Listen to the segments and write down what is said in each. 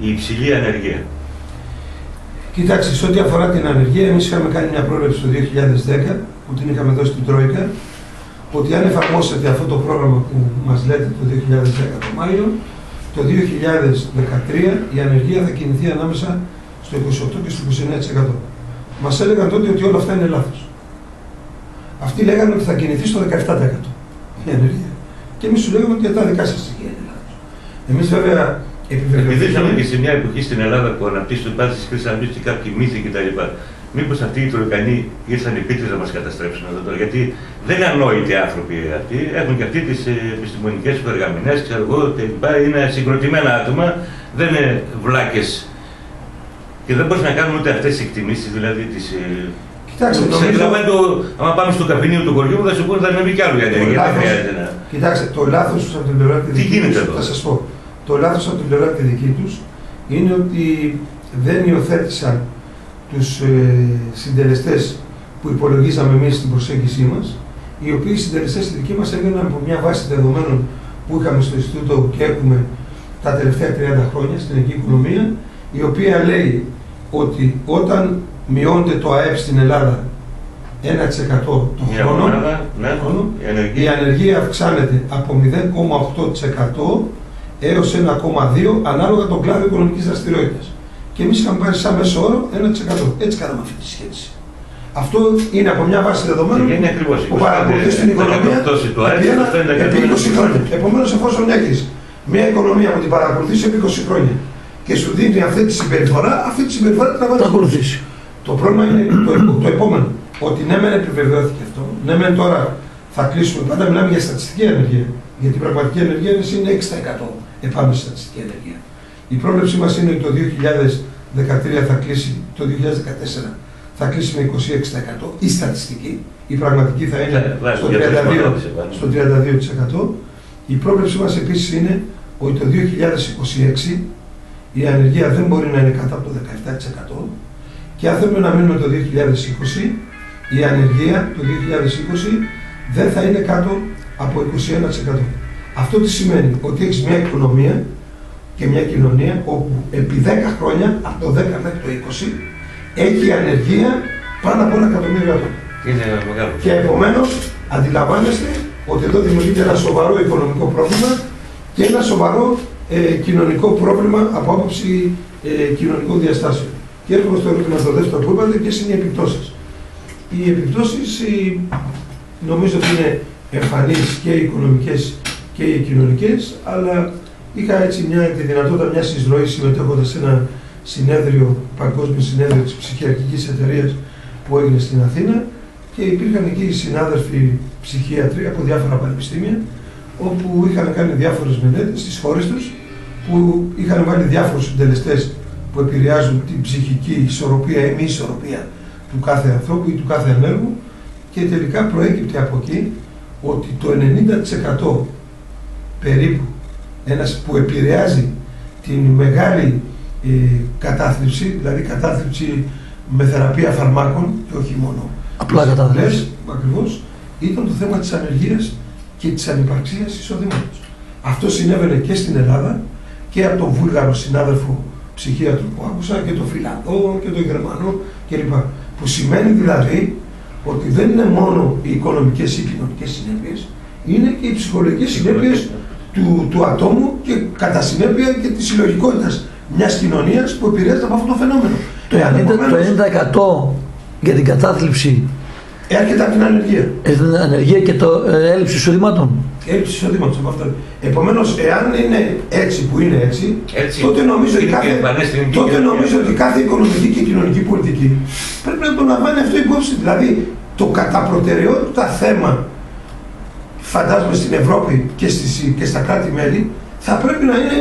η υψηλή ανεργία. Κοιτάξτε, σε ό,τι αφορά την ανεργία, εμείς είχαμε κάνει μια πρόβλεψη το 2010 που την είχαμε δώσει στην Τρόικα ότι αν εφαρμόσετε αυτό το πρόγραμμα που μας λέτε το 2010 το Μάιο, το 2013 η ανεργία θα κινηθεί ανάμεσα στο 28 και στο 29%. Μας έλεγαν τότε ότι όλα αυτά είναι λάθος. Αυτοί λέγανε ότι θα κινηθεί στο 17% η ανεργία. Και εμείς σου λέγαμε ότι τα δικά σας στοιχεία είναι λάθος. Εμείς βέβαια επειδή είχαμε και σε μια εποχή στην Ελλάδα που αναπτύσσονται πάντα τη κρίση, αναπτύσσονται κάποιοι μύθοι κτλ. Μήπως αυτοί οι Τουρκανοί ήρθαν επίτηδε να μας καταστρέψουν εδώ τώρα; Γιατί δεν είναι ανόητοι άνθρωποι αυτοί. Έχουν και αυτοί τις ε, επιστημονικές του εργαμηνέ, ξέρω εγώ κλπ. Είναι συγκροτημένα άτομα, δεν είναι βλάκες. Και δεν μπορεί να κάνουν ούτε αυτές τις εκτιμήσεις, δηλαδή τις. Ε, Κοιτάξτε, το νομίζω... άμα πάμε στο καφενείο του χωριού θα σου πούνε θα ανέβει κι άλλο γιατί δεν χρειάζεται να. Κοιτάξτε, το λάθος από την πλευρά Τι γίνεται εδώ; Θα σας πω. Το λάθος από την πλευρά τη δική τους είναι ότι δεν υιοθέτησαν τους ε, συντελεστές που υπολογίζαμε εμείς στην προσέγγιση μας, οι οποίοι συντελεστές στη δική μας έγιναν από μια βάση δεδομένων που είχαμε στο Ινστιτούτο και έχουμε τα τελευταία 30 χρόνια στην ελληνική οικονομία, η οποία λέει ότι όταν μειώνεται το ΑΕΠ στην Ελλάδα 1% το χρόνο, ναι, η ανεργία. αυξάνεται από 0,8% έως 1,2 ανάλογα τον κλάδο οικονομικής δραστηριότητας. Και εμείς είχαμε πάρει σαν μέσο όρο 1%. Έτσι κάναμε αυτή τη σχέση. Αυτό είναι από μια βάση δεδομένων που παρακολουθεί την οικονομία επί 20 χρόνια. Επομένως, εφόσον έχεις μια οικονομία που την παρακολουθείς επί 20 χρόνια και σου δίνει αυτή τη συμπεριφορά, αυτή τη συμπεριφορά την ακολουθήσει. Το πρόβλημα είναι το, το επόμενο. Ότι ναι, μεν επιβεβαιώθηκε αυτό, ναι, μεν τώρα θα κλείσουμε. Πάντα μιλάμε για στατιστική ενεργεία. Γιατί η πραγματική ενεργεία είναι 6% επάνω στη στατιστική ενεργεία. Η πρόβλεψή μας είναι ότι το 2013 θα κλείσει, το 2014 θα κλείσει με 26%. Η στατιστική, η πραγματική θα είναι ναι, στο 32%. Στο 32%. Η πρόβλεψή μας επίσης είναι ότι το 2026 η ανεργία δεν μπορεί να είναι κάτω από το 17% και αν θέλουμε να μείνουμε το 2020 η ανεργία το 2020 δεν θα είναι κάτω από 21%. Αυτό τι σημαίνει, ότι έχεις μια οικονομία και μια κοινωνία όπου επί 10 χρόνια, από το 10 μέχρι το 20, έχει ανεργία πάνω από ένα εκατομμύριο άτομα. Είναι μεγάλο. Και επομένως αντιλαμβάνεστε ότι εδώ δημιουργείται ένα σοβαρό οικονομικό πρόβλημα και ένα σοβαρό ε, κοινωνικό πρόβλημα από άποψη ε, κοινωνικών διαστάσεων. Και έρχομαι στο ερώτημα το δεύτερο που είπατε, ποιε είναι οι επιπτώσεις. Οι επιπτώσεις νομίζω ότι είναι εμφανείς και οι οικονομικές και οι κοινωνικές, αλλά είχα έτσι μια, τη δυνατότητα μιας εισρωής συμμετέχοντας σε ένα συνέδριο, παγκόσμιο συνέδριο της ψυχιατρική εταιρείας που έγινε στην Αθήνα και υπήρχαν εκεί συνάδελφοι ψυχίατροι από διάφορα πανεπιστήμια όπου είχαν κάνει διάφορες μελέτες στις χώρες τους που είχαν βάλει διάφορους συντελεστές που επηρεάζουν την ψυχική ισορροπία ή μη ισορροπία του κάθε ανθρώπου ή του κάθε ενέργου και τελικά προέκυπτε από εκεί ότι το 90% περίπου ένας που επηρεάζει την μεγάλη ε, κατάθλιψη, δηλαδή κατάθλιψη με θεραπεία φαρμάκων και όχι μόνο απλά κατάθλιψη. Ακριβώς, ήταν το θέμα της ανεργίας και της ανυπαρξίας εισοδήματος. Αυτό συνέβαινε και στην Ελλάδα και από τον Βούλγαρο συνάδελφο ψυχίατρο που άκουσα και τον Φιλανδό και τον Γερμανό κλπ. Που σημαίνει δηλαδή ότι δεν είναι μόνο οι οικονομικές ή κοινωνικές συνέπειες, είναι και οι ψυχολογικές συνέπειες του, του ατόμου και κατά συνέπεια και της συλλογικότητας μιας κοινωνίας που επηρεάζεται από αυτό το φαινόμενο. Το 90%, το για την κατάθλιψη έρχεται από την ανεργία. Ε, την ανεργία και το ε, έλλειψη εισοδημάτων. Έλλειψη εισοδήματο από αυτό. Επομένως, εάν είναι έτσι που είναι έτσι, έτσι τότε, νομίζω, η κάθε, τότε νομίζω ότι κάθε οικονομική και κοινωνική πολιτική πρέπει να το λαμβάνει αυτό υπόψη. Δηλαδή, το κατά προτεραιότητα θέμα φαντάζομαι στην Ευρώπη και, στις, και στα κράτη-μέλη, θα πρέπει να είναι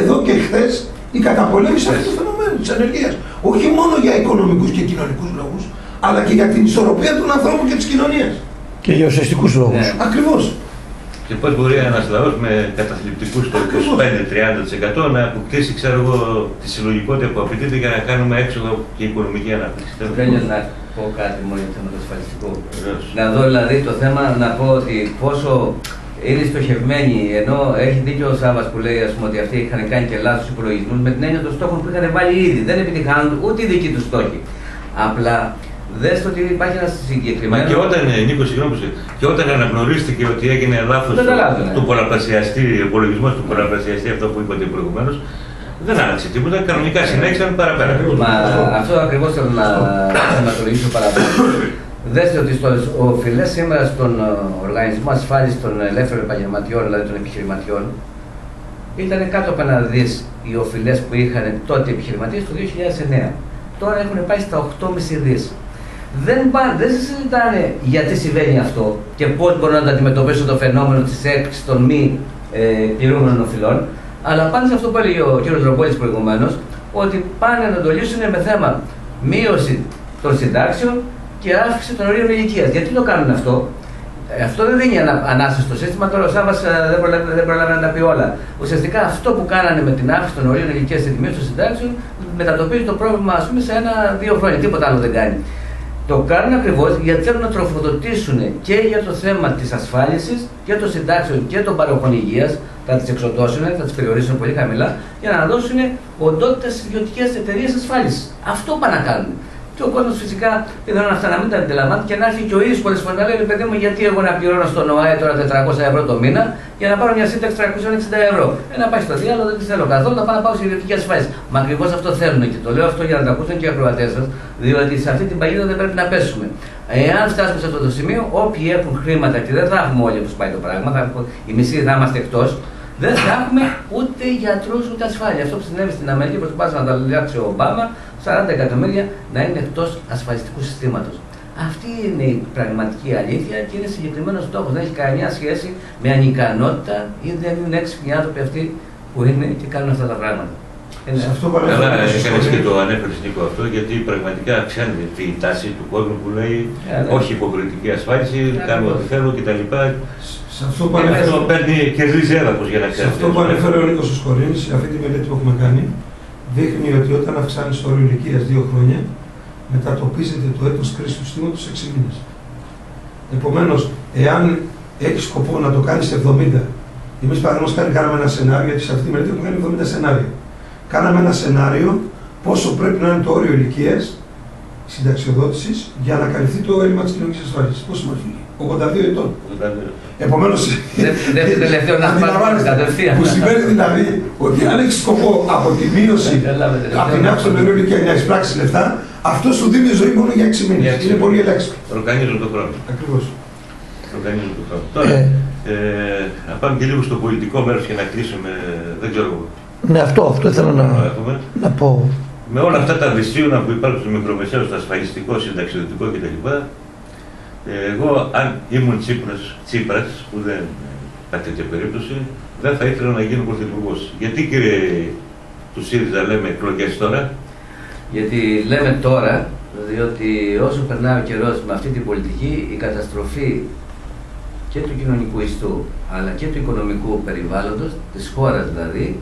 εδώ και χθες η καταπολέμηση αυτού του φαινομένου της ανεργίας. Όχι μόνο για οικονομικούς και κοινωνικούς λόγους, αλλά και για την ισορροπία των ανθρώπων και της κοινωνίας. Και για ουσιαστικούς λόγους. Ναι. Ακριβώς. Και πώς μπορεί ένας λαός με καταθλιπτικούς το 25-30% να αποκτήσει ξέρω εγώ, τη συλλογικότητα που απαιτείται για να κάνουμε έξοδο και οικονομική ανάπτυξη πω κάτι μόνο για το θέμα το ασφαλιστικό. Να δω δηλαδή το θέμα να πω ότι πόσο είναι στοχευμένη, ενώ έχει δίκιο ο Σάβα που λέει ας πούμε, ότι αυτοί είχαν κάνει και λάθος υπολογισμούς με την έννοια των στόχων που είχαν βάλει ήδη. Δεν επιτυχάνουν ούτε οι δικοί τους στόχοι. Απλά δέστε ότι υπάρχει ένας συγκεκριμένο. Μα και όταν, ε, Νίκος, συγγνώμη, και όταν αναγνωρίστηκε ότι έγινε λάθος του πολλαπλασιαστή, ο υπολογισμός του πολλαπλασιαστή, αυτό που είπατε προηγουμένως, δεν άλλαξε τίποτα. Κανονικά συνέχισαν παραπέρα. Μα αυτό ακριβώς θέλω να θεματολογήσω παραπέρα. Δέστε ότι στο οφειλέ σήμερα στον ε, Οργανισμό Ασφάλισης των Ελεύθερων Επαγγελματιών, δηλαδή των επιχειρηματιών, ήταν κάτω από ένα δις οι οφειλέ που είχαν τότε οι επιχειρηματίες το 2009. Τώρα έχουν πάει στα 8,5 δις. Δεν, δεν συζητάνε γιατί συμβαίνει αυτό και πώς μπορούν να αντιμετωπίσουν το φαινόμενο της έκρηξη των μη ε, πληρούμενων οφειλών, αλλά πάνε σε αυτό που έλεγε ο κ. Δροπόλη προηγουμένως, ότι πάνε να το λύσουν με θέμα μείωση των συντάξεων και αύξηση των ορίων ηλικίας. Γιατί το κάνουν αυτό, ε, αυτό δεν δίνει ανάσταση στο σύστημα. Τώρα ο Σάβα ε, δεν προλάβει, δεν προλάβει να τα πει όλα. Ουσιαστικά αυτό που κάνανε με την αύξηση των ορίων ηλικίας και τη μείωση των συντάξεων μετατοπίζει το πρόβλημα ας πούμε, σε ένα-δύο χρόνια. Τίποτα άλλο δεν κάνει. Το κάνουν ακριβώς γιατί θέλουν να τροφοδοτήσουν και για το θέμα της ασφάλισης και των συντάξεων και των παροχών υγείας. Θα τις εξοδώσουν, θα τις περιορίσουν πολύ χαμηλά για να δώσουν οντότητες στι ιδιωτικές εταιρείες ασφάλισης. Αυτό πάνε να κάνουν. Και ο κόσμος φυσικά πιθανόν αυτά να μην τα αντιλαμβάνει και να έρθει και ο ίδιος πολλές φορές να λέει: Παιδί μου, γιατί εγώ να πληρώνω στον ΟΑΕ τώρα 400 ευρώ το μήνα για να πάρω μια σύνταξη 360 ευρώ. Ε, να πάει στο διάλογο, δεν τη θέλω καθόλου, να πάω να πάω σε ιδιωτική ασφάλιση. Μα ακριβώς αυτό θέλουν και το λέω αυτό για να τα ακούσουν και οι ακροατές σας, διότι σε αυτή την παγίδα δεν πρέπει να πέσουμε. Εάν φτάσουμε σε αυτό το σημείο, όποιοι έχουν χρήματα και δεν θα έχουμε όλοι όπω πάει το πράγμα, θα, οι μισοί θα είμαστε εκτός, δεν θα έχουμε ούτε γιατρούς ούτε ασφάλεια. Αυτό που συνέβη στην Αμερική προσπάθησε να τα αλλάξει ο Ομπάμα, 40 εκατομμύρια να είναι εκτός ασφαλιστικού συστήματος. Αυτή είναι η πραγματική αλήθεια και είναι συγκεκριμένος στόχος. Δεν έχει καμιά σχέση με ανικανότητα ή δεν είναι έξυπνοι άνθρωποι αυτοί που είναι και κάνουν αυτά τα πράγματα. Σε αυτό Καλά, έκανε και το ανέφερες Νίκο αυτό, γιατί πραγματικά αυξάνεται η τάση του κόσμου που λέει yeah, ναι. όχι υποχρεωτική ασφάλιση, yeah, κάνω ό,τι θέλω κτλ. Σε αυτό που ανέφερε, παίρνει, κερδίζει έδαφος για να ξέρει. Σε αυτό που ανέφερε ο Νίκος Σκορίνης, σε αυτή τη μελέτη που έχουμε κάνει, δείχνει ότι όταν αυξάνεις το όριο ηλικίας δύο χρόνια, μετατοπίζεται το έτος κρίσης του συστήματος σε 6 μήνες. Επομένως, εάν έχεις σκοπό να το κάνεις 70, εμείς παραδείγματος χάρη κάναμε ένα σενάριο, γιατί σε αυτή τη μελέτη έχουμε κάνει 70 σενάρια. Κάναμε ένα σενάριο πόσο πρέπει να είναι το όριο ηλικίας συνταξιοδότησης για να καλυφθεί το έλλειμμα της κοινωνικής ασφάλειας. Πόσο μα 82 ετών. Επομένως. Δεν τελευταίο να πάρει κατευθείαν. Που σημαίνει δηλαδή ότι αν έχεις σκοπό από τη μείωση, από την αύξηση των νερών και να εισπράξεις λεφτά, αυτό σου δίνει ζωή μόνο για 6 μήνες. Είναι πολύ ελάχιστο. Οργανίζουν τον χρόνο. Ακριβώς. Οργανίζουν τον χρόνο. Τώρα, ε, να πάμε και λίγο στο πολιτικό μέρος και να κλείσουμε. Δεν ξέρω. Ναι, αυτό, αυτό ήθελα να, να πω. Με όλα αυτά τα δυσίωνα που υπάρχουν στο μικρομεσαίο, στο ασφαλιστικό, συνταξιδοτικό κτλ. Εγώ, αν ήμουν Τσίπρας, Τσίπρας που δεν υπάρχει τέτοια περίπτωση, δεν θα ήθελα να γίνω πρωθυπουργός. Γιατί κύριε του ΣΥΡΙΖΑ λέμε εκλογές τώρα; Γιατί λέμε τώρα, διότι όσο περνάει ο καιρός με αυτή την πολιτική, η καταστροφή και του κοινωνικού ιστού αλλά και του οικονομικού περιβάλλοντος, της χώρας δηλαδή,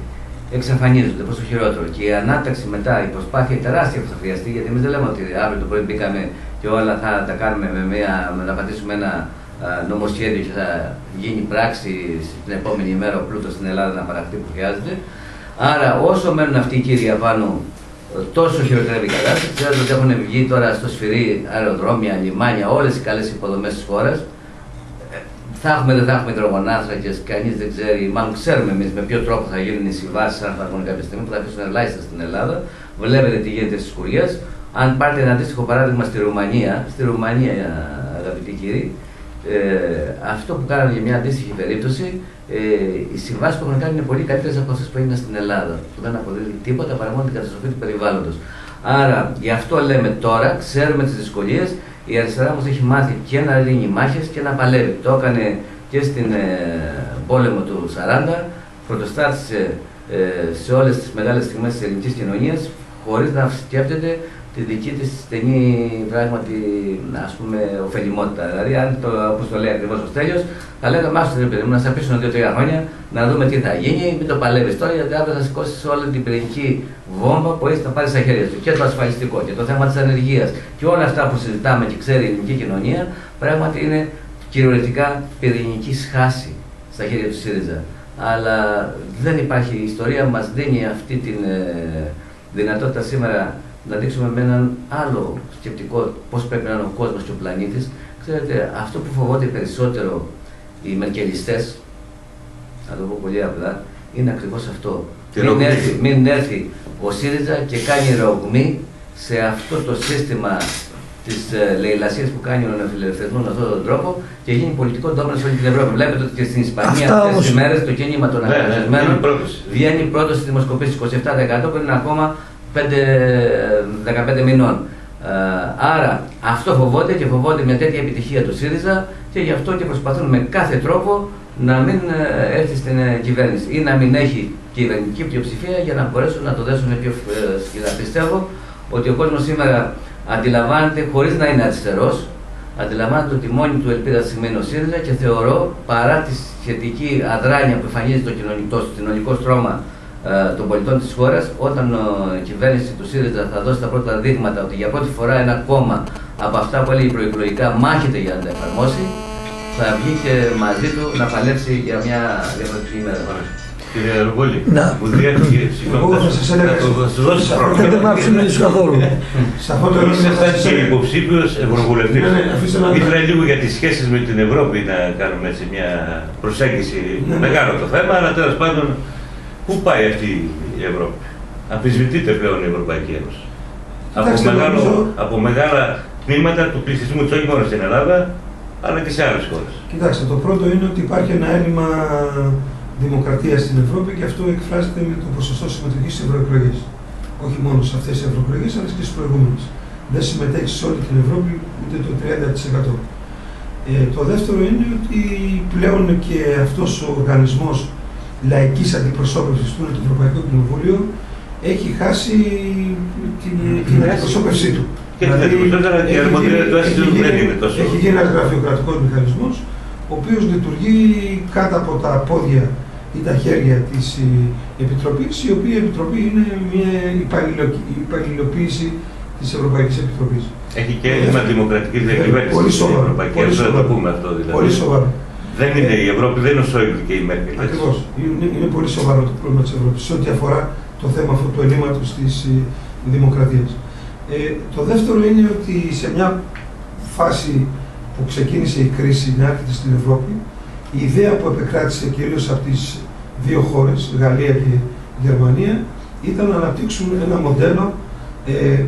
εξαφανίζονται προς το χειρότερο. Και η ανάταξη μετά, η προσπάθεια τεράστια που θα χρειαστεί, γιατί εμείς δεν λέμε ότι αύριο το πρωί μπήκαμε και όλα θα τα κάνουμε με, μια, με να πατήσουμε ένα νομοσχέδιο και θα γίνει πράξη την επόμενη ημέρα ο πλούτος στην Ελλάδα να παραχθεί που χρειάζεται. Άρα, όσο μένουν αυτοί οι κύριοι απάνω, τόσο χειροτερεύει η κατάσταση. Ξέρετε ότι έχουν βγει τώρα στο σφυρί αεροδρόμια, λιμάνια, όλες οι καλές υποδομές της χώρας θα έχουμε, δεν θα έχουμε υδρογονάθρακε, κανείς δεν ξέρει, μάλλον ξέρουμε εμείς με ποιο τρόπο θα γίνουν οι συμβάσεις, αν θα έχουν κάποια στιγμή που θα αφήσουν ελάχιστα στην Ελλάδα. Βλέπετε τι γίνεται στις Κουρίε. Αν πάρετε ένα αντίστοιχο παράδειγμα στη Ρουμανία, στη Ρουμανία, αγαπητοί κύριοι, ε, αυτό που κάνανε για μια αντίστοιχη περίπτωση, ε, οι συμβάσεις που έχουν κάνει είναι πολύ καλύτερες από αυτές που έγιναν στην Ελλάδα. Που δεν αποδίδει τίποτα παρά μόνο την καταστροφή του περιβάλλοντος. Άρα, γι' αυτό λέμε τώρα, ξέρουμε τις δυσκολίες, η αριστερά μας έχει μάθει και να λύνει μάχες και να παλεύει. Το έκανε και στην ε, πόλεμο του 40, πρωτοστάτησε ε, σε όλες τις μεγάλες στιγμές της ελληνικής κοινωνίας, χωρίς να σκέφτεται τη δική της στενή πράγματι ας πούμε ωφελημότητα. Δηλαδή, αν το, όπως το λέει ακριβώς ο Στέλιος, θα λέγαμε άσου ρε παιδί μου να σε αφήσουν δύο-τρία χρόνια να δούμε τι θα γίνει, μην το παλεύεις τώρα, γιατί αύριο θα σηκώσεις όλη την πυρηνική βόμβα που έχεις να πάρεις στα χέρια του. Και το ασφαλιστικό και το θέμα της ανεργίας και όλα αυτά που συζητάμε και ξέρει η ελληνική κοινωνία, πράγματι είναι κυριολεκτικά πυρηνική σχάση στα χέρια του ΣΥΡΙΖΑ. Αλλά δεν υπάρχει, η ιστορία μας δίνει αυτή τη ε, δυνατότητα σήμερα να δείξουμε με έναν άλλο σκεπτικό πώς πρέπει να είναι ο κόσμος και ο πλανήτης. Ξέρετε, αυτό που φοβόνται περισσότερο οι μερκελιστές, θα το πω πολύ απλά, είναι ακριβώς αυτό. Τη Μην ρογμή. έρθει, μην έρθει ο ΣΥΡΙΖΑ και κάνει ρογμή σε αυτό το σύστημα της ε, λαιλασίας που κάνει ο νεοφιλελευθερισμός με αυτόν τον τρόπο και γίνει πολιτικό ντόμινο σε όλη την Ευρώπη. Βλέπετε ότι και στην Ισπανία Αυτά αυτές όμως- τι μέρες το κίνημα των Ναι, ναι, αναγνωρισμένων είναι πρώτος. βγαίνει πρώτος στη δημοσκοπήση 27% που είναι ακόμα 5, 15 μηνών. Ε, άρα αυτό φοβόνται και φοβόνται μια τέτοια επιτυχία του ΣΥΡΙΖΑ και γι' αυτό και προσπαθούν με κάθε τρόπο να μην ε, έρθει στην ε, κυβέρνηση ή να μην έχει κυβερνητική πλειοψηφία για να μπορέσουν να το δέσουν πιο ε, σκληρά. Πιστεύω ότι ο κόσμος σήμερα αντιλαμβάνεται, χωρίς να είναι αριστερός, αντιλαμβάνεται ότι μόνη του ελπίδα σημαίνει ο ΣΥΡΙΖΑ και θεωρώ παρά τη σχετική αδράνεια που εμφανίζει το κοινωνικό, το κοινωνικό στρώμα ε, των πολιτών της χώρας, όταν ε, η κυβέρνηση του ΣΥΡΙΖΑ θα δώσει τα πρώτα δείγματα ότι για πρώτη φορά ένα κόμμα από αυτά που έλεγε προεκλογικά μάχεται για να τα εφαρμόσει, θα βγει και μαζί του να παλέψει για μια διαφορετική ημέρα. Κύριε Αεροπόλη, Να. μου διέφυγε, συγγνώμη, Εγώ θα σας έλεγα- θα το- θα σου δώσω θα- χρόνο. Δεν με άφησε να μιλήσω καθόλου. Σε αυτό το ερώτημα Είσαι θα σαν σας και έλεγα. υποψήφιος ευρωβουλευτής. Ναι, ναι, αφήστε να- Ήθελα λίγο για τις σχέσεις με την Ευρώπη να κάνουμε έτσι μια προσέγγιση. Ναι, ναι. Μεγάλο το θέμα, αλλά τέλος πάντων, πού πάει αυτή η Ευρώπη; Αμφισβητείται πλέον η Ευρωπαϊκή Ένωση. Από, Κοιτάξτε, μεγάλο, νομίζω- από μεγάλα τμήματα του πληθυσμού της, όχι μόνο στην Ελλάδα, αλλά και σε άλλες χώρες. Κοιτάξτε, το πρώτο είναι ότι υπάρχει ένα έλλειμμα δημοκρατίας στην Ευρώπη και αυτό εκφράζεται με το ποσοστό συμμετοχής στις ευρωεκλογές. Όχι μόνο σε αυτές τις ευρωεκλογές, αλλά και στις προηγούμενες. Δεν συμμετέχει σε όλη την Ευρώπη ούτε το 30%. Ε, το δεύτερο είναι ότι πλέον και αυτός ο οργανισμός λαϊκής αντιπροσώπευσης που είναι το Ευρωπαϊκό Κοινοβούλιο έχει χάσει την, την Έχει. αντιπροσώπευσή του. Και την αντιπροσώπευση, αλλά και η έχει αρμοδιότητα γίνει- του έχει άσυλου δεν γίνει- είναι τόσο. Έχει γίνει ένας γραφειοκρατικός μηχανισμός, ο οποίος λειτουργεί κάτω από τα πόδια ή τα χέρια της ε, Επιτροπής, η οποία Επιτροπή είναι μια υπαλληλο- υπαλληλοποίηση της Ευρωπαϊκής Επιτροπής. Έχει και έλλειμμα δημοκρατικής διακυβέρνησης Πολύ στην σοβαρό. Ευρωπαϊκή Πολύ Ένωση, να το σοβαρό. Πούμε αυτό δηλαδή. Πολύ σοβαρό. Δεν είναι η Ευρώπη, δεν είναι ο Σόιμπλ και η Μέρκελ. έτσι. Ακριβώς. Είναι, είναι πολύ σοβαρό το πρόβλημα της Ευρώπης σε ό,τι αφορά το θέμα αυτού του ελλείμματος της δημοκρατίας. Ε, το δεύτερο είναι ότι σε μια φάση που ξεκίνησε η κρίση να έρχεται στην Ευρώπη, η ιδέα που επεκράτησε κυρίως από τις δύο χώρες, Γαλλία και Γερμανία, ήταν να αναπτύξουν ένα μοντέλο ε,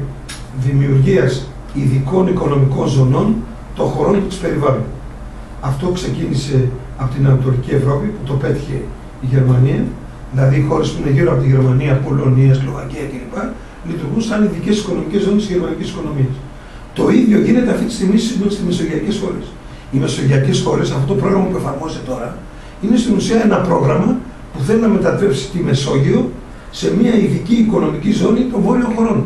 δημιουργίας ειδικών οικονομικών ζωνών των χωρών που του περιβάλλουν. Αυτό ξεκίνησε από την Ανατολική Ευρώπη που το πέτυχε η Γερμανία, δηλαδή οι χώρες που είναι γύρω από τη Γερμανία, Πολωνία, Σλοβακία κλπ. λειτουργούν σαν ειδικές οικονομικές ζώνες της γερμανικής οικονομίας. Το ίδιο γίνεται αυτή τη στιγμή στις μεσογειακές χώρες. Οι μεσογειακές χώρες, αυτό το πρόγραμμα που εφαρμόζεται τώρα, είναι στην ουσία ένα πρόγραμμα που θέλει να μετατρέψει τη Μεσόγειο σε μια ειδική οικονομική ζώνη των βόρειων χωρών.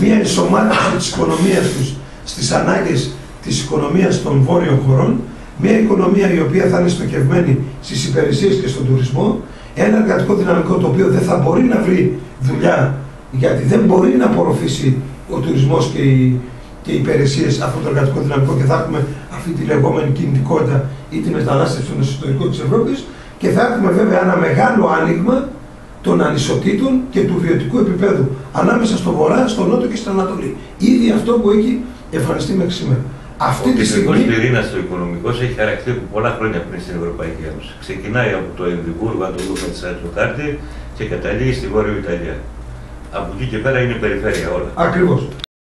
Μια ενσωμάτωση της οικονομίας τους στις ανάγκες της οικονομίας των βόρειων χωρών, μια οικονομία η οποία θα είναι στοχευμένη στις υπηρεσίες και στον τουρισμό, ένα εργατικό δυναμικό το οποίο δεν θα μπορεί να βρει δουλειά γιατί δεν μπορεί να απορροφήσει ο τουρισμός και οι, και οι υπηρεσίες αυτό το εργατικό δυναμικό και θα έχουμε αυτή τη λεγόμενη κινητικότητα ή τη μετανάστευση στον εσωτερικό της Ευρώπης και θα έχουμε βέβαια ένα μεγάλο άνοιγμα των ανισοτήτων και του βιωτικού επίπεδου ανάμεσα στο βορρά, στο νότο και στην Ανατολή. Ήδη αυτό που έχει εμφανιστεί μέχρι σήμερα. Αυτή Ο τη κεντρικός στιγμή. πυρήνας ο οικονομικός έχει χαρακτήρα από πολλά χρόνια πριν στην Ευρωπαϊκή Ένωση. Ξεκινάει από το Εδιμβούργο, αν το δούμε της στο χάρτη, και καταλήγει στη Βόρεια Ιταλία. Από εκεί και πέρα είναι περιφέρεια όλα. Ακριβώς.